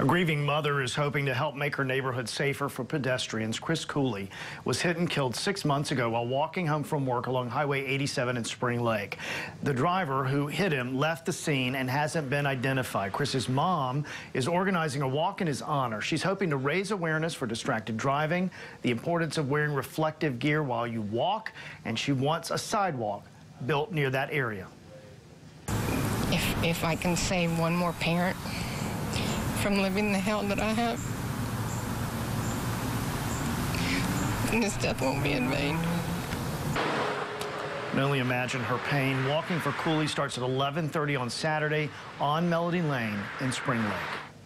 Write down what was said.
A grieving mother is hoping to help make her neighborhood safer for pedestrians. Chris Cooley was hit and killed six months ago while walking home from work along Highway 87 in Spring Lake. The driver who hit him left the scene and hasn't been identified. Chris's mom is organizing a walk in his honor. She's hoping to raise awareness for distracted driving, the importance of wearing reflective gear while you walk, and she wants a sidewalk built near that area. If, if I can save one more parent from living the hell that I have, then this death won't be in vain. can only imagine her pain. Walking for Cooley starts at 11:30 on Saturday on Melody Lane in Spring Lake.